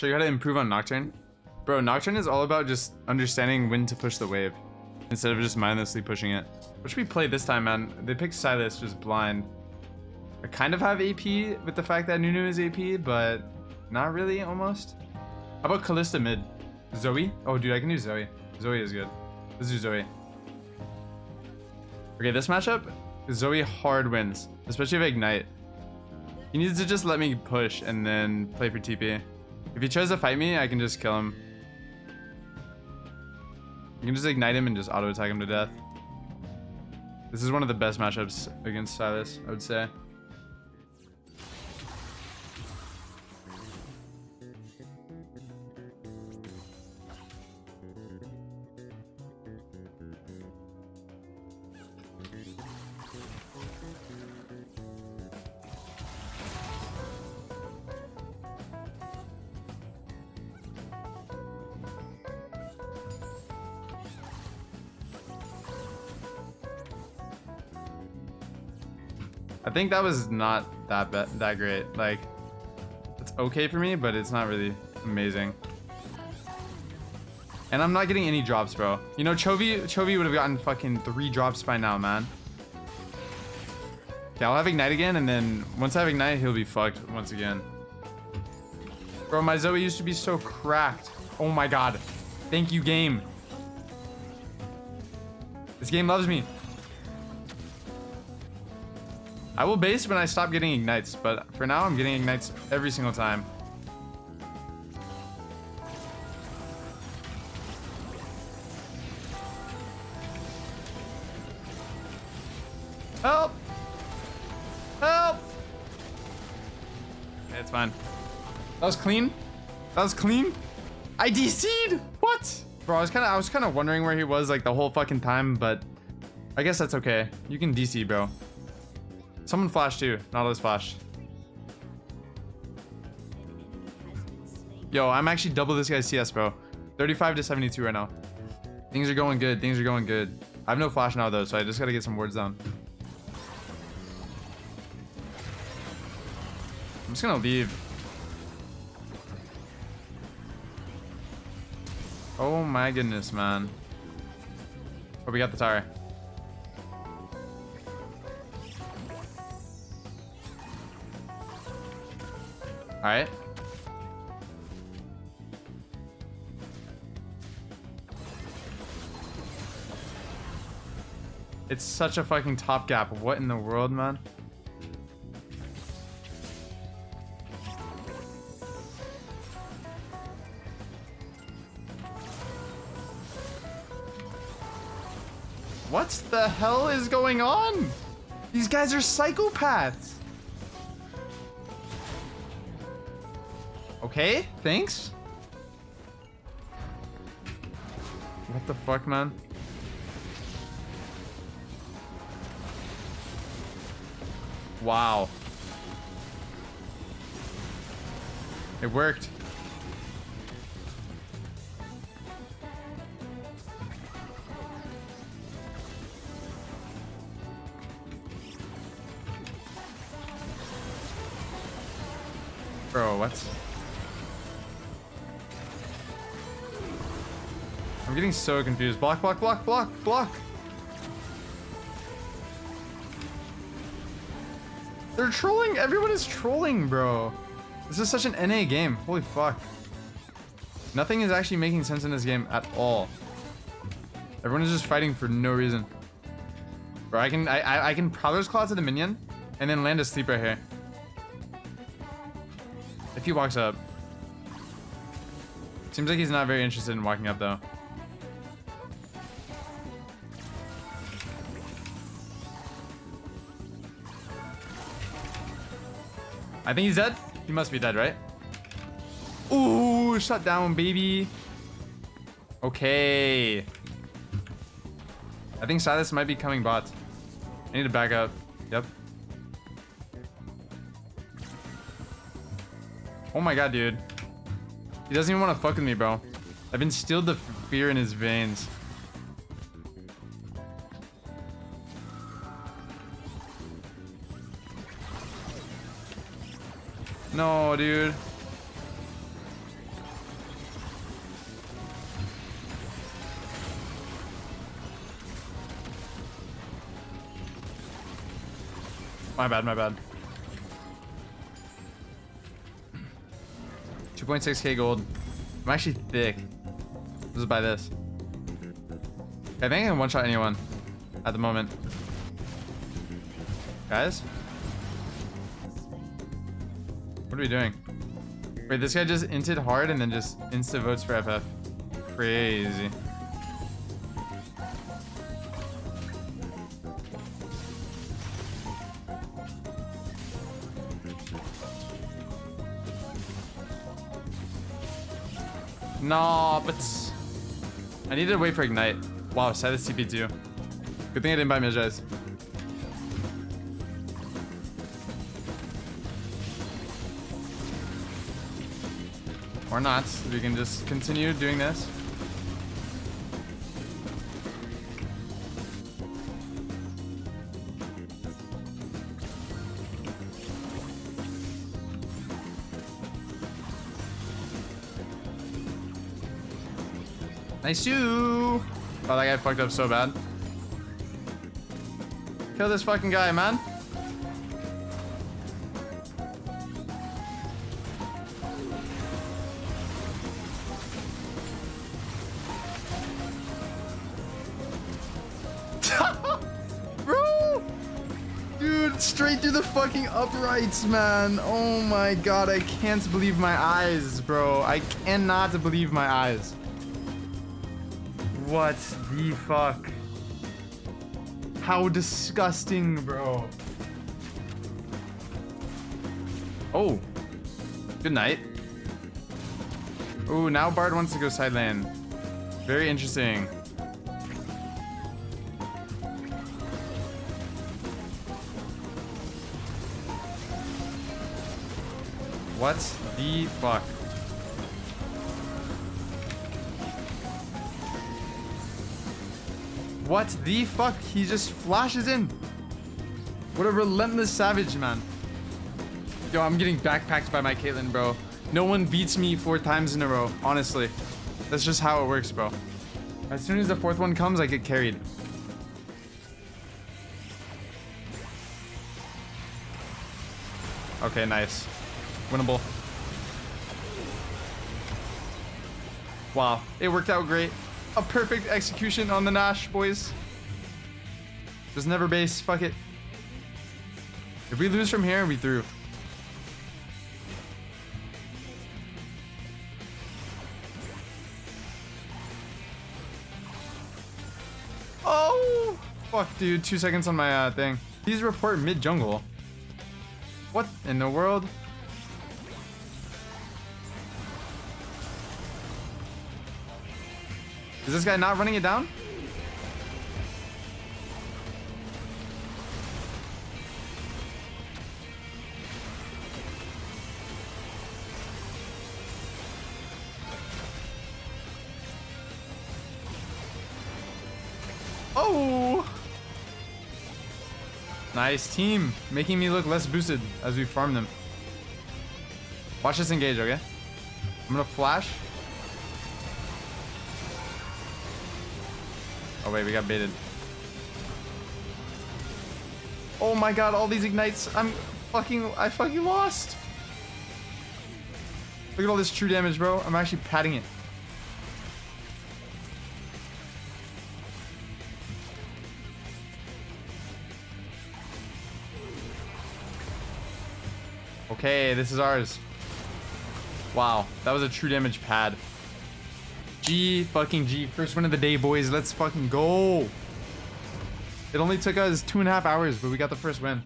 Show you how to improve on Nocturne? Bro, Nocturne is all about just understanding when to push the wave. Instead of just mindlessly pushing it. What should we play this time, man? They picked Sylas just blind. I kind of have AP with the fact that Nunu is AP, but not really, almost. How about Kalista mid? Zoe? Oh, dude, I can do Zoe. Zoe is good. Let's do Zoe. Okay, this matchup, Zoe hard wins, especially if Ignite. He needs to just let me push and then play for TP. If he tries to fight me, I can just kill him. You can just ignite him and just auto attack him to death. This is one of the best matchups against Sylas, I would say. I think that was not that that great. Like, it's okay for me, but it's not really amazing. And I'm not getting any drops, bro. You know, Chovy, Chovy would have gotten fucking three drops by now, man. Okay, I'll have Ignite again, and then once I have Ignite, he'll be fucked once again. Bro, my Zoe used to be so cracked. Oh my god. Thank you, game. This game loves me. I will base when I stop getting ignites, but for now I'm getting ignites every single time. Help! Help! Okay, it's fine. That was clean. That was clean. I DC'd! What? Bro, I was kind of I was kind of wondering where he was like the whole fucking time, but I guess that's okay. You can DC, bro. Someone flashed too. Nautilus flashed. Yo, I'm actually double this guy's CS, bro. 35 to 72 right now. Things are going good. Things are going good. I have no flash now, though, so I just gotta get some words down. I'm just gonna leave. Oh my goodness, man. Oh, we got the tower. Alright. It's such a fucking top gap. What in the world, man? What the hell is going on? These guys are psychopaths. Okay, thanks. What the fuck, man? Wow. It worked. Bro, what? I'm getting so confused. Block, block, block, block, block. They're trolling. Everyone is trolling, bro. This is such an NA game. Holy fuck. Nothing is actually making sense in this game at all. Everyone is just fighting for no reason. Bro, I can I I, I can Prowler's Claw to the minion and then land a sleep right here. If he walks up. Seems like he's not very interested in walking up though. I think he's dead. He must be dead, right? Ooh, shut down, baby. Okay. I think Sylas might be coming bot. I need to back up. Yep. Oh my god, dude. He doesn't even want to fuck with me, bro. I've instilled the fear in his veins. No, dude. My bad, my bad. 2.6k gold. I'm actually thick. Just buy this. I think I can one-shot anyone at the moment. Guys? What are we doing? Wait, this guy just inted hard and then just insta votes for FF. Crazy. No, but I needed to wait for Ignite. Wow, Sylas TP2. Good thing I didn't buy Mejai's. Or not. We can just continue doing this. Nice you. Oh, that guy fucked up so bad. Kill this fucking guy, man. Straight through the fucking uprights, man. Oh my god, I can't believe my eyes, bro. I cannot believe my eyes. What the fuck? How disgusting, bro. Oh. Good night. Oh, now Bard wants to go side lane. Very interesting. What the fuck? What the fuck? He just flashes in. What a relentless savage, man. Yo, I'm getting backpacked by my Caitlyn, bro. No one beats me four times in a row, honestly. That's just how it works, bro. As soon as the fourth one comes, I get carried. Okay, nice. Winnable. Wow, it worked out great. A perfect execution on the Nash, boys. Just never base. Fuck it. If we lose from here, we through. Oh! Fuck, dude. Two seconds on my uh, thing. Please report mid-jungle. What in the world? Is this guy not running it down? Oh! Nice team. Making me look less boosted as we farm them. Watch this engage, okay? I'm gonna flash. Oh wait, we got baited. Oh my god, all these ignites. I'm fucking, I fucking lost. Look at all this true damage, bro. I'm actually padding it. Okay, this is ours. Wow, that was a true damage pad. G fucking G. First win of the day, boys. Let's fucking go. It only took us two and a half hours, but we got the first win.